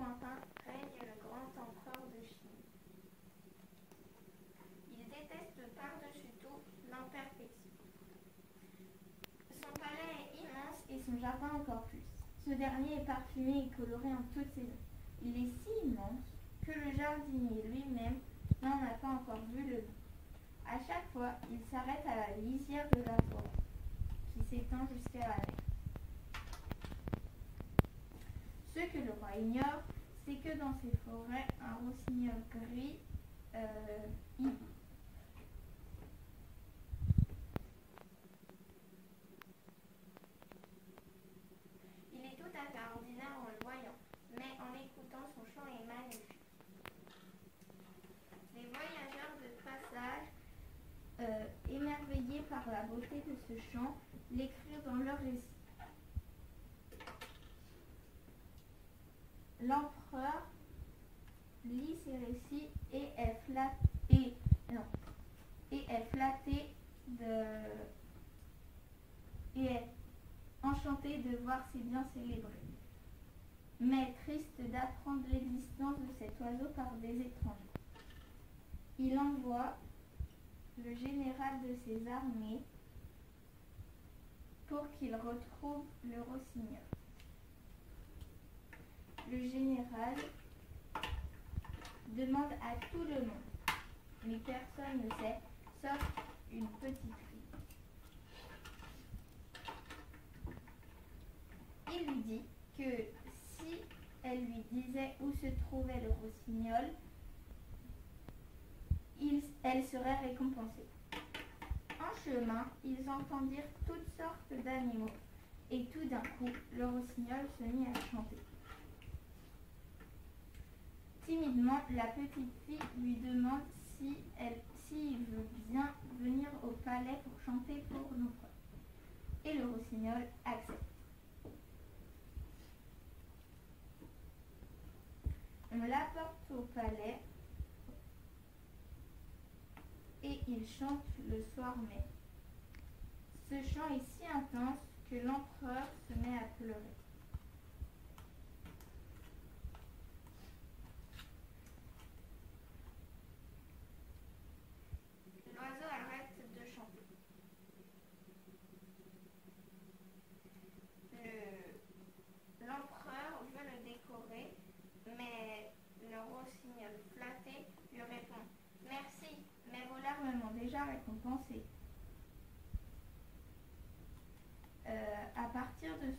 règne le grand empereur de Chine. Il déteste par-dessus tout l'imperfection. Son palais est immense et son jardin encore plus. Ce dernier est parfumé et coloré en toutes saisons. Il est si immense que le jardinier lui-même n'en a pas encore vu le bout. À chaque fois, il s'arrête à la lisière de la forêt, qui s'étend jusqu'à la mer. Ce que le roi ignore, c'est que dans ces forêts, un rossignol gris euh. Il est tout à fait ordinaire en le voyant, mais en écoutant son chant est magnifique. Les voyageurs de passage, euh, émerveillés par la beauté de ce chant, l'écrivent dans leur récit. L'empereur lit ces récits et est flatté, non, et est flatté de, et est enchanté de voir ces biens célébrés, mais triste d'apprendre l'existence de cet oiseau par des étrangers. Il envoie le général de ses armées pour qu'il retrouve le rossignol. Le général demande à tout le monde, mais personne ne sait, sauf une petite fille. Il lui dit que si elle lui disait où se trouvait le rossignol, elle serait récompensée. En chemin, ils entendirent toutes sortes d'animaux, et tout d'un coup, le rossignol se mit à chanter. Timidement, la petite fille lui demande si elle, s'il veut bien venir au palais pour chanter pour l'empereur. Et le rossignol accepte. On l'apporte au palais et il chante le soir même. Ce chant est si intense que l'empereur se met à pleurer. L'oiseau arrête de chanter. Le- L'empereur veut le décorer, mais le rossignol flatté lui répond Merci, mais vos larmes m'ont déjà récompensé. Euh, à partir de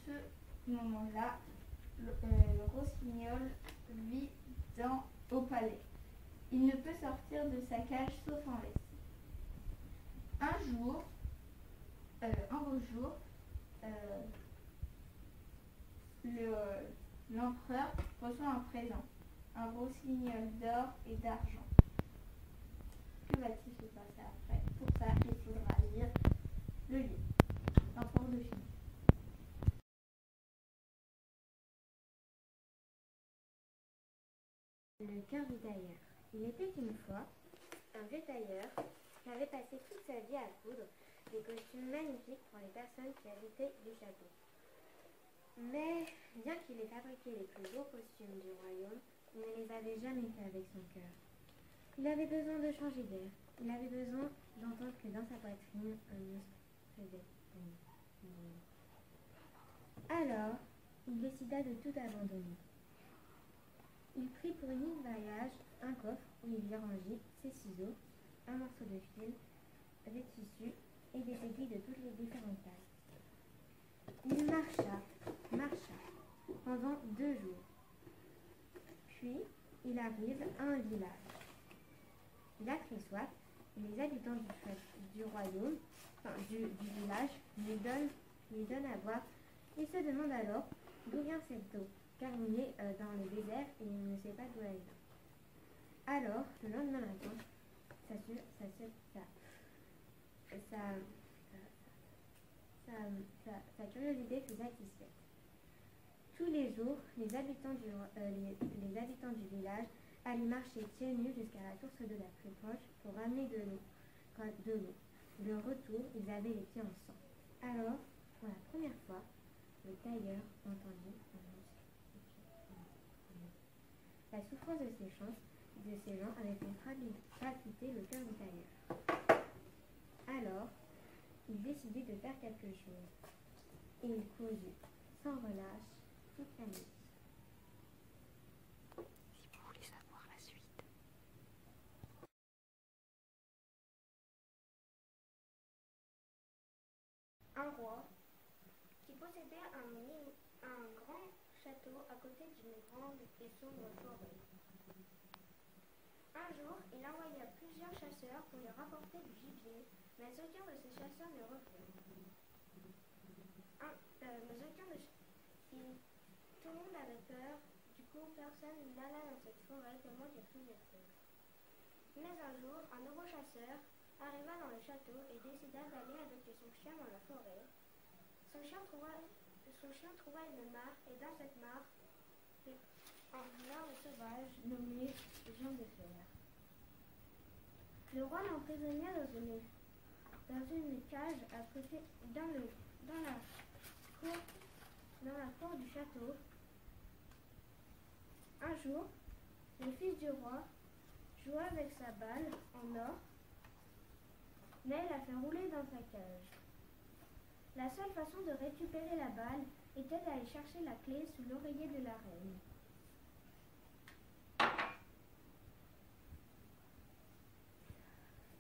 le, euh, le rossignol vit dans, au palais. Il ne peut sortir de sa cage sauf en laisse. Un jour, euh, un beau jour, euh, le- l'empereur reçoit un présent, un rossignol d'or et d'argent. Que va-t-il se passer après? Pour ça, il faudra lire le livre. L'empereur de Chine. Le cœur du tailleur. Il était une fois un vieux tailleur qui avait passé toute sa vie à coudre des costumes magnifiques pour les personnes qui habitaient du château. Mais bien qu'il ait fabriqué les plus beaux costumes du royaume, il ne les avait jamais faits avec son cœur. Il avait besoin de changer d'air. Il avait besoin d'entendre que dans sa poitrine, un muscle faisait. Alors, il décida de tout abandonner. Il prit pour unique voyage un coffre où il y rangeait ses ciseaux, un morceau de fil, des tissus et des aiguilles de toutes les différentes tailles. Il marcha, marcha pendant deux jours. Puis, il arrive à un village. Il a très soif les habitants du, royaume, village, lui donnent, lui donnent à boire. Il se demande alors d'où vient cette eau, est euh, dans le désert et il ne sait pas d'où elle vient. Alors, le lendemain matin, sa, curiosité fut satisfaite. Tous les jours, les habitants du, ro- euh, les, habitants du village allaient marcher pieds nus jusqu'à la source de la plus proche pour ramener de l'eau. De retour, ils avaient les pieds en sang. Alors, pour la première fois, le tailleur entendit. La souffrance de ces gens, de ces gens avait fait palpiter le cœur du tailleur. Alors, il décidait de faire quelque chose. Et il causait sans relâche toute la nuit. Si vous voulez savoir la suite. Un roi qui possédait un, à côté d'une grande et sombre forêt. Un jour, il envoya plusieurs chasseurs pour lui rapporter du gibier, mais aucun de ces chasseurs ne. Un- euh, de tout le monde avait peur, du coup personne n'alla dans cette forêt tellement il faisait peur. Mais un jour, un nouveau chasseur arriva dans le château et décida d'aller avec son chien dans la forêt. Son chien trouva, son chien trouva une mare et dans cette mare, un arbre sauvage Nommé Jean de Fer. Le roi l'emprisonna dans une, dans une cage à côté, dans, le, dans, la cour, dans la cour du château. Un jour, le fils du roi joua avec sa balle en or, mais l'a fait rouler dans sa cage. La seule façon de récupérer la balle était d'aller chercher la clé sous l'oreiller de la reine.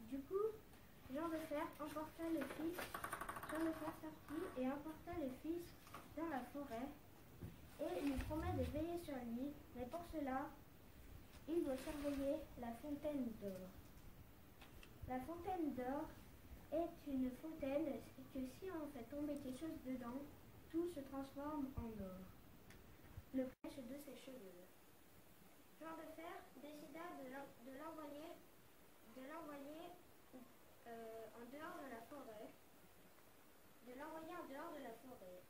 Du coup, Jean de Fer emporta le fils, Jean de Fer sortit et emporta le fils dans la forêt et lui promet de veiller sur lui, mais pour cela, il doit surveiller la fontaine d'or. La fontaine d'or est une fontaine que si on fait tomber quelque chose dedans, tout se transforme en or. Le prêche de ses cheveux. Jean de Fer décida de l'envoyer de l'envoyer euh, en dehors de la forêt. De l'envoyer en dehors de la forêt.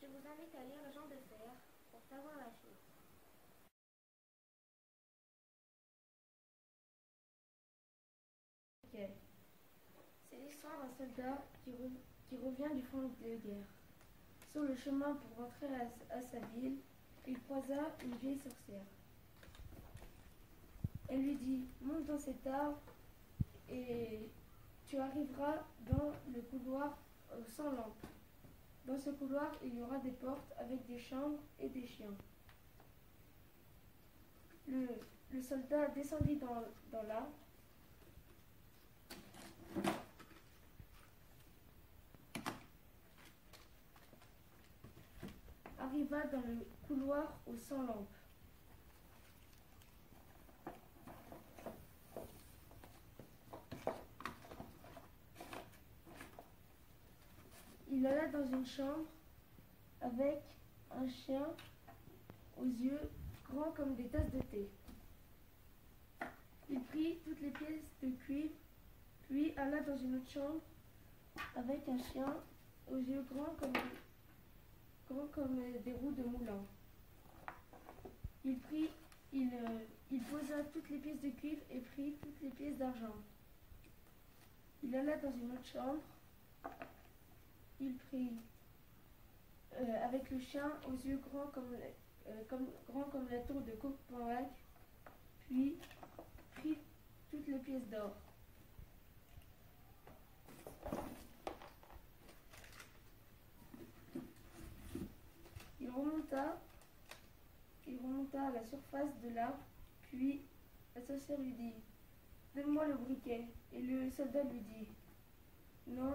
Je vous invite à lire Jean de Fer pour savoir la suite. L'histoire d'un soldat qui, re- qui revient du front de guerre. Sur le chemin pour rentrer à, sa ville, il croisa une vieille sorcière. Elle lui dit Monte dans cet arbre et tu arriveras dans le couloir euh, sans lampe. Dans ce couloir, il y aura des portes avec des chambres et des chiens. Le, soldat descendit dans l'arbre arriva dans le couloir aux 100 lampes. Il alla dans une chambre avec un chien aux yeux grands comme des tasses de thé. Il prit toutes les pièces de cuivre, puis alla dans une autre chambre avec un chien aux yeux grands comme grands comme euh, des roues de moulin. Il prit, il, euh, il posa toutes les pièces de cuivre et prit toutes les pièces d'argent. Il alla dans une autre chambre. Il prit euh, avec le chien aux yeux grands comme, grands comme la tour de Copenhague, puis prit toutes les pièces d'or. Il il remonta à la surface de l'arbre, puis la sorcière lui dit Donne-moi le briquet. Et le soldat lui dit Non,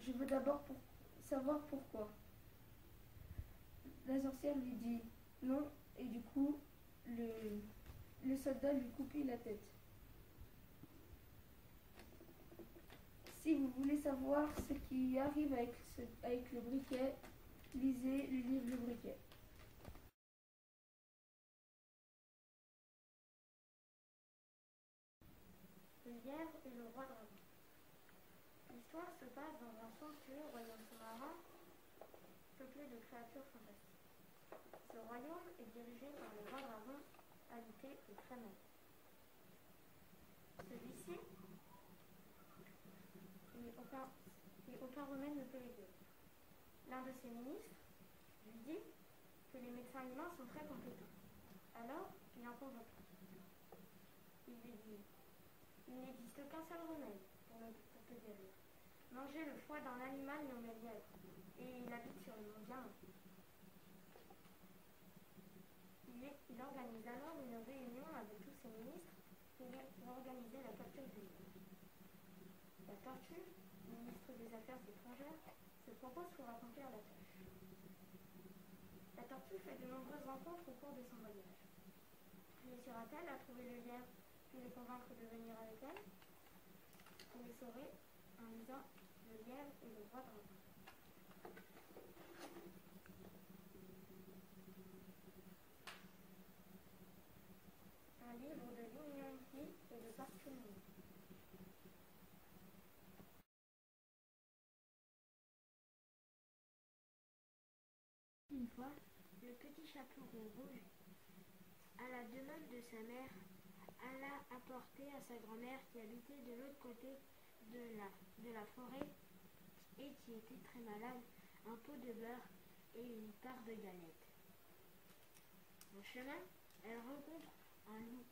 je veux d'abord savoir pourquoi. La sorcière lui dit Non, et du coup, le, soldat lui coupit la tête. Si vous voulez savoir ce qui arrive avec, le briquet, lisez le livre Le briquet. Et le roi dragon. L'histoire se passe dans un somptueux royaume sous-marin peuplé de créatures fantastiques. Ce royaume est dirigé par le roi dragon, habité et très mauvais. Celui-ci, aucun, remède ne peut. L'un de ses ministres lui dit que les médecins humains sont très compétents. Alors, il en convoque. Il n'existe qu'un seul remède pour, le, guérir. Manger le foie d'un animal nommé lièvre. Et il habite sur montagne. Il, est- il organise alors une réunion avec tous ses ministres pour organiser la capture du lièvre. La tortue, ministre des Affaires étrangères, se propose pour accomplir la tâche. La tortue fait de nombreuses rencontres au cours de son voyage. Réussira-t-elle à trouver le lièvre puis le convaincre de venir avec elle Vous le saurez en lisant Le lièvre et le roi dragon. Un livre de Yangqi et de Chun-Min. Une fois, le petit chaperon rouge, à la demande de sa mère, alla apporter à sa grand-mère qui habitait de l'autre côté de la, forêt et qui était très malade, un pot de beurre et une part de galette. En chemin, elle rencontre un loup.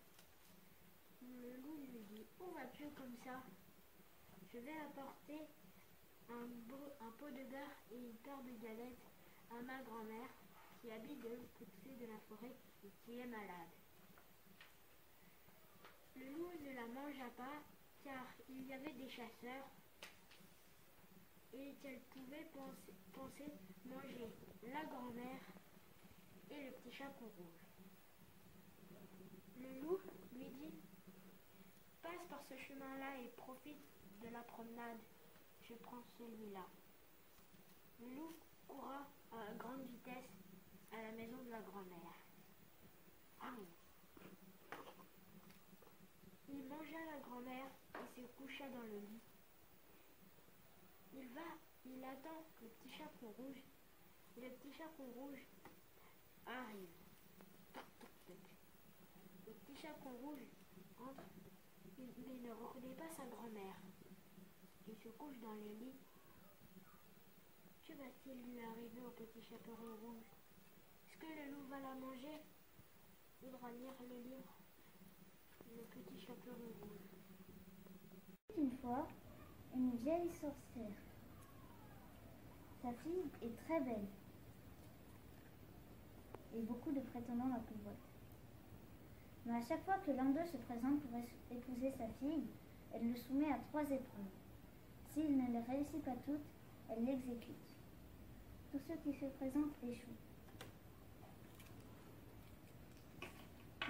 Le loup lui dit Où vas-tu comme ça Je vais apporter un, un pot de beurre et une part de galette à ma grand-mère qui habite de l'autre côté de la forêt et qui est malade. Le loup ne la mangea pas car il y avait des chasseurs et qu'elle pouvait penser, penser manger la grand-mère et le petit chapeau rouge. Le loup lui dit Passe par ce chemin-là et profite de la promenade. Je prends celui-là. Le loup courra à grande vitesse à la maison de la grand-mère. Ah oui. La grand-mère et se coucha dans le lit. Il va, il attend le petit chaperon rouge. Le petit chaperon rouge arrive. Le petit chaperon rouge entre, mais ne reconnaît pas sa grand-mère. Il se couche dans le lit. Que va-t-il lui arriver au petit chaperon rouge? Est-ce que le loup va la manger? Il lire le livre. Petit. Une fois, une vieille sorcière. Sa fille est très belle. Et beaucoup de prétendants la convoitent. Mais à chaque fois que l'un d'eux se présente pour épouser sa fille, elle le soumet à trois épreuves. S'il ne les réussit pas toutes, elle l'exécute. Tous ceux qui se présentent échouent.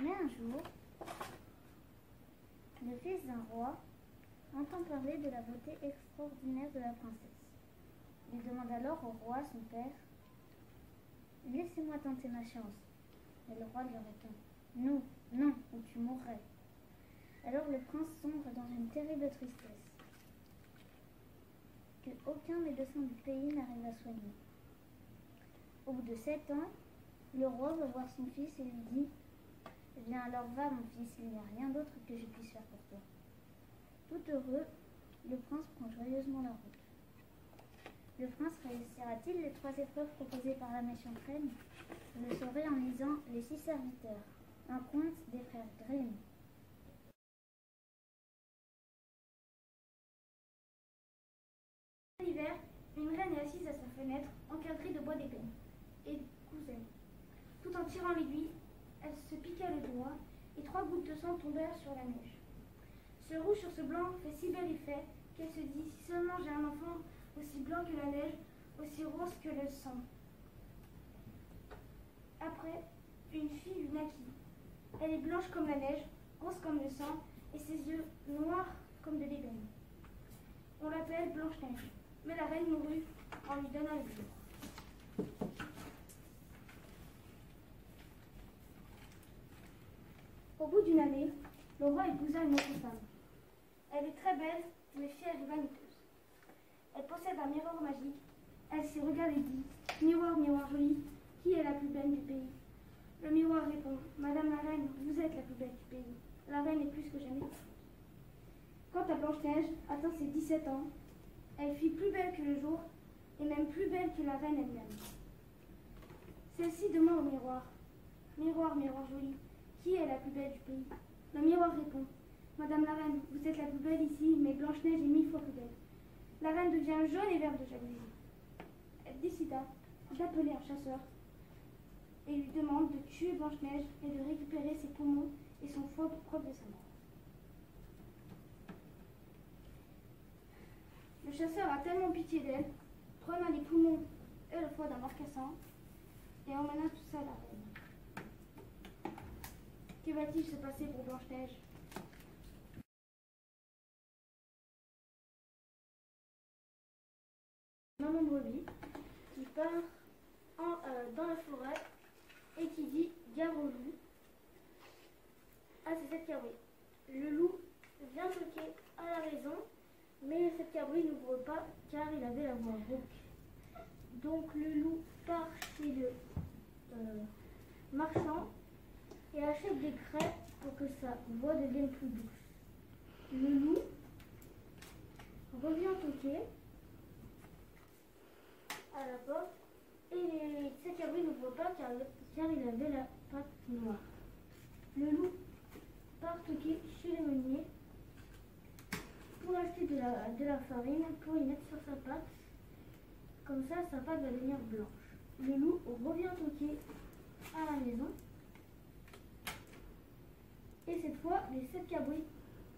Mais un jour, le fils d'un roi entend parler de la beauté extraordinaire de la princesse. Il demande alors au roi, son père, Laissez-moi tenter ma chance. Mais le roi lui répond Non, non, ou tu mourrais. Alors le prince sombre dans une terrible tristesse que aucun médecin du pays n'arrive à soigner. Au bout de sept ans, le roi va voir son fils et lui dit Eh bien alors va mon fils, il n'y a rien d'autre que je puisse faire pour toi. Tout heureux, le prince prend joyeusement la route. Le prince réussira-t-il les trois épreuves proposées par la méchante reine? Vous le saurez en lisant Les Six Serviteurs, un conte des frères Grimm. L'hiver, une reine est assise à sa fenêtre, encadrée de bois d'ébène et cousait. Tout en tirant l'aiguille, le doigt et trois gouttes de sang tombèrent sur la neige. Ce rouge sur ce blanc fait si bel effet qu'elle se dit si seulement j'ai un enfant aussi blanc que la neige, aussi rose que le sang. Après, une fille naquit. Elle est blanche comme la neige, rose comme le sang, et ses yeux noirs comme de l'ébène. On l'appelle Blanche-Neige, mais la reine mourut en lui donnant le jour. Au bout d'une année, le roi épousa une autre femme. Elle est très belle, mais fière et vaniteuse. Elle possède un miroir magique. Elle s'y regarde et dit Miroir, miroir joli, qui est la plus belle du pays? Le miroir répond Madame la reine, vous êtes la plus belle du pays. La reine est plus que jamais. Quant à Blanche-Neige, atteint ses 17 ans, elle fit plus belle que le jour et même plus belle que la reine elle-même. Celle-ci demande au miroir Miroir, miroir joli, Est la plus belle du pays? Le miroir répond Madame la reine, vous êtes la plus belle ici, mais Blanche-Neige est mille fois plus belle. La reine devient jaune et verte de jalousie. Elle décida d'appeler un chasseur et lui demande de tuer Blanche-Neige et de récupérer ses poumons et son foie pour preuve de sa mort. Le chasseur a tellement pitié d'elle, prenant les poumons et le foie d'un marcassin, et emmena tout ça à la reine. Que va-t-il se passer pour Blanche-Neige Maman Brebis qui part euh, dans la forêt et qui dit gare au loup. Ah, c'est cette cabri. Le loup vient toquer à la maison, mais cette cabri n'ouvre pas car il avait la voix rauque. Donc le loup part chez le euh, marchand et achète des crêpes pour que sa voix devienne plus douce. Le loup revient toquer à la porte et cabri n'ouvre pas car, il avait la patte noire. Le loup part toquer chez les meuniers pour acheter de la, de la farine pour y mettre sur sa pâte. Comme ça, sa pâte va devenir blanche. Le loup revient toquer à la maison. Et cette fois, les sept cabris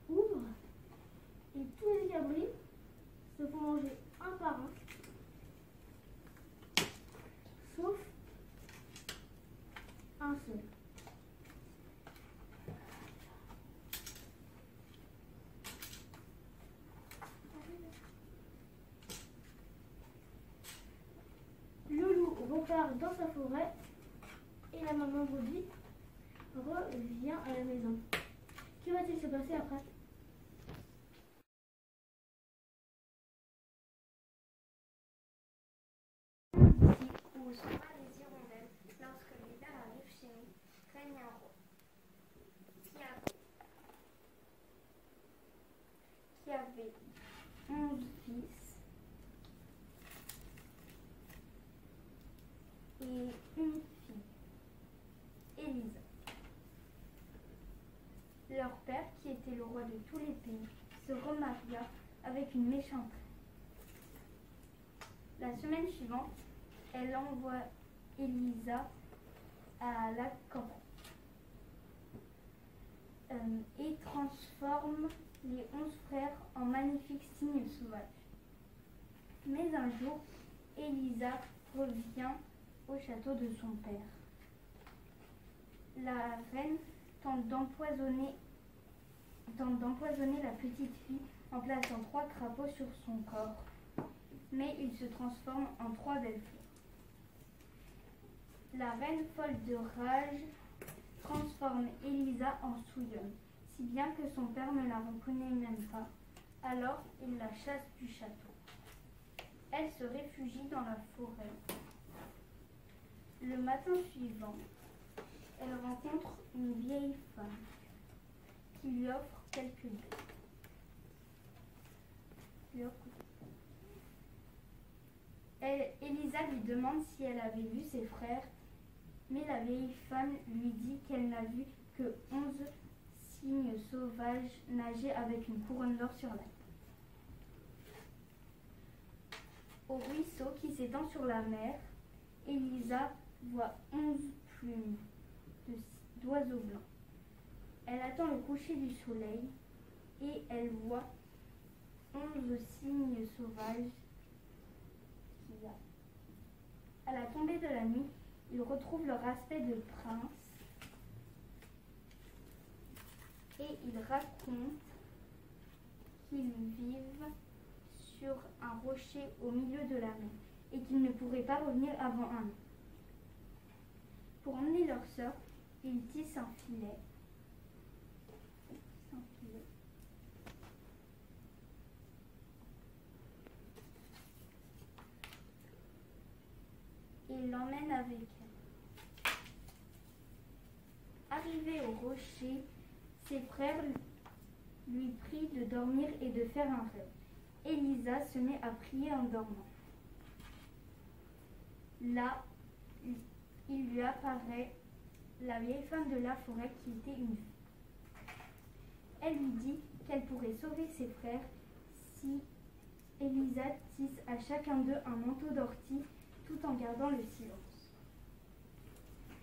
ouvrent et tous les cabris se font manger un par un. Sauf un seul. Le loup repart dans sa forêt et la maman brebis revient à la maison. Que va-t-il se passer après où sont pas les hirondelles lorsque l'hiver arrive chez nous, règne un roi qui avait, qui avait onze fils et une fille, Élisa. Leur père, qui était le roi de tous les pays, se remaria avec une méchante. La semaine suivante, elle envoie Elisa à la campagne euh, et transforme les onze frères en magnifiques cygnes sauvages. Mais un jour, Elisa revient au château de son père. La reine tente d'empoisonner tente d'empoisonner la petite fille en plaçant trois crapauds sur son corps, mais il se transforme en trois belles fleurs. La reine folle de rage transforme Elisa en souillonne, si bien que son père ne la reconnaît même pas. Alors il la chasse du château. Elle se réfugie dans la forêt. Le matin suivant, elle rencontre une vieille femme qui lui offre Elisa lui demande si elle avait vu ses frères, mais la vieille femme lui dit qu'elle n'a vu que onze cygnes sauvages nager avec une couronne d'or sur la tête. Au ruisseau qui s'étend sur la mer, Elisa voit onze plumes d'oiseaux blancs. Elle attend le coucher du soleil et elle voit onze cygnes sauvages qu'il a. À la tombée de la nuit, ils retrouvent leur aspect de prince et ils racontent qu'ils vivent sur un rocher au milieu de la mer et qu'ils ne pourraient pas revenir avant un an. Pour emmener leur sœur, ils tissent un filet. Tissent un filet. Et l'emmènent avec elle. Arrivé au rocher, ses frères lui prient de dormir et de faire un rêve. Elisa se met à prier en dormant. Là, il lui apparaît la vieille femme de la forêt qui était une fée. Elle lui dit qu'elle pourrait sauver ses frères si Elisa tisse à chacun d'eux un manteau d'ortie tout en gardant le silence.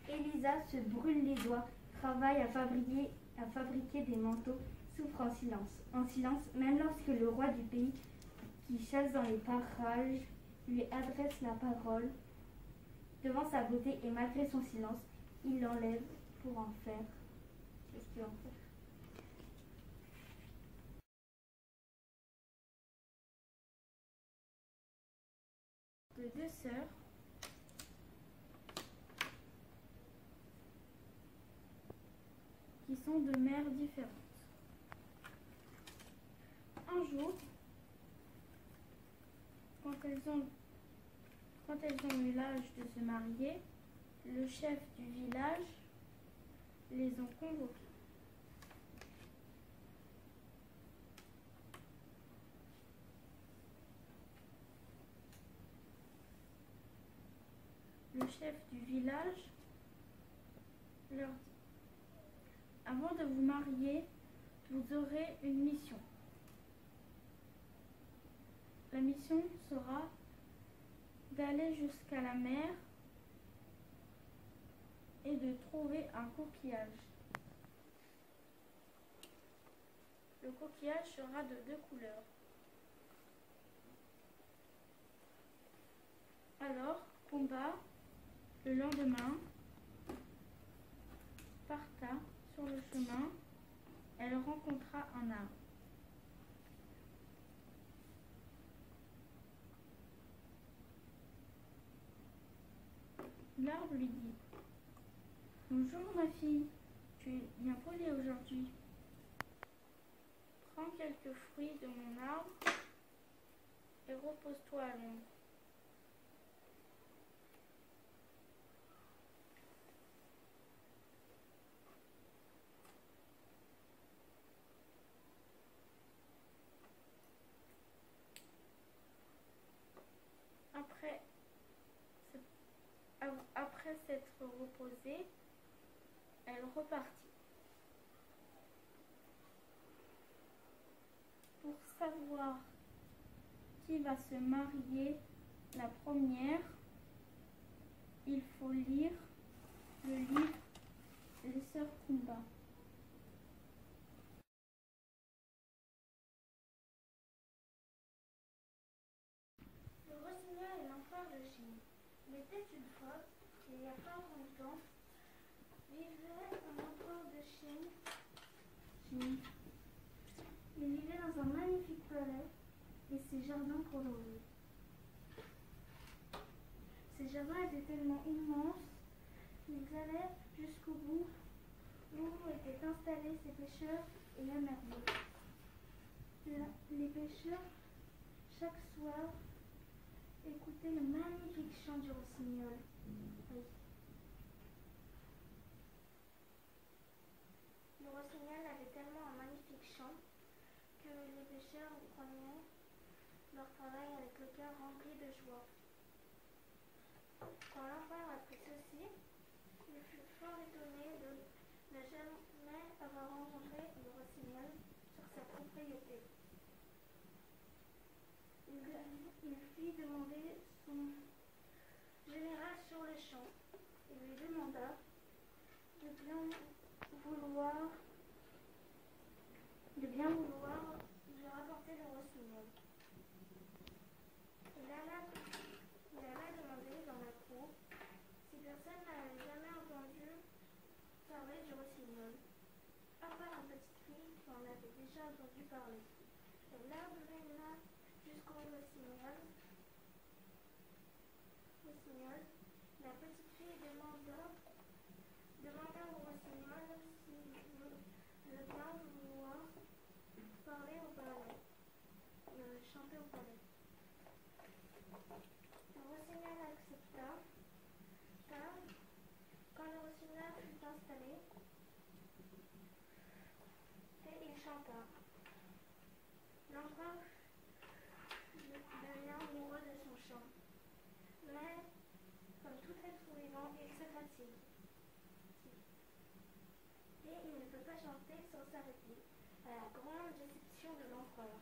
Elisa se brûle les doigts, travaille à fabriquer, des manteaux, souffre en silence. En silence, même lorsque le roi du pays qui chasse dans les parages lui adresse la parole, devant sa beauté et malgré son silence, il l'enlève pour en faire. Qu'est-ce qu'il en fait de deux sœurs qui sont de mères différentes. Un jour, quand elles ont, eu l'âge de se marier, le chef du village les ont convoquées. Le chef du village leur dit Avant de vous marier, vous aurez une mission. La mission sera d'aller jusqu'à la mer et de trouver un coquillage. Le coquillage sera de deux couleurs. Alors, Pumba, le lendemain, parta chemin. Elle rencontra un arbre. L'arbre lui dit Bonjour ma fille, tu es bien polie aujourd'hui. Prends quelques fruits de mon arbre et repose-toi à l'ombre. Après, après s'être reposée, elle repartit. Pour savoir qui va se marier la première, il faut lire le livre Les Sœurs Kumba. Le rossignol et l'empereur de Chine. Il était une fois, il y a pas longtemps, vivait un empereur de Chine. Il vivait dans un magnifique palais et ses jardins colorés. Ces jardins étaient tellement immenses qu'ils allaient jusqu'au bout où étaient installés ces pêcheurs et la mer. Les pêcheurs, chaque soir, écoutaient le magnifique chant du rossignol. Rossignol avait tellement un magnifique chant que les pêcheurs prenaient leur travail avec le cœur rempli de joie. Quand l'empereur apprit ceci, il fut fort étonné de ne jamais avoir rencontré le rossignol sur sa propriété. Il, fit demander son général sur le champ. Il lui demanda de bien vouloir de bien vouloir lui rapporter le rossignol. Il alla, il alla demander dans la cour si personne n'avait jamais entendu parler du rossignol, à part la petite fille qui en avait déjà entendu parler. Et l'arbre mena jusqu'au rossignol. rossignol. La chanter, il ne peut pas chanter sans s'arrêter, à la grande déception de l'empereur.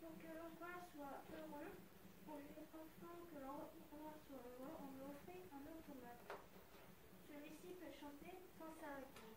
Pour que l'empereur soit heureux, pour que l'empereur soit heureux, on lui offrit un autre automate. Celui-ci peut chanter sans s'arrêter.